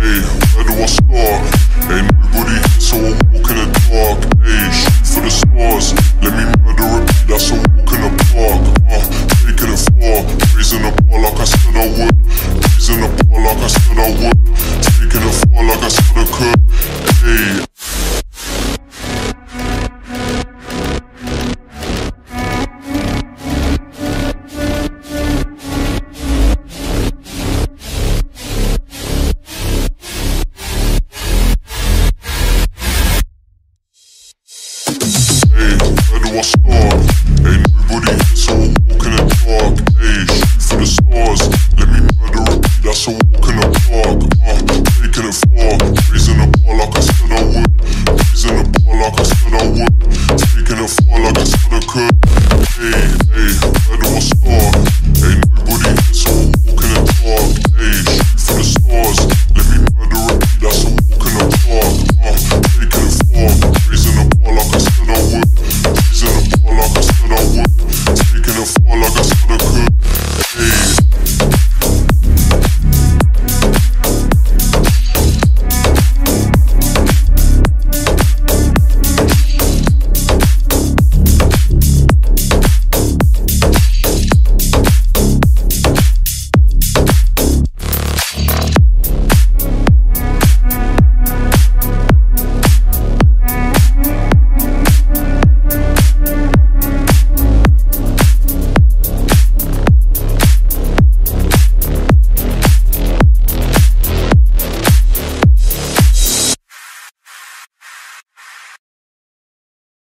I start? Ain't nobody here, so I walk in the dark. Hey, shoot for the stars. Let me murder a beat, that's a walk in the park. Uh, taking it far, raising the bar like I said I would. Raising the bar like I said I would. Taking it far like I said I could. Hey. Where do I start? Ain't nobody so I walk in the dark. Hey,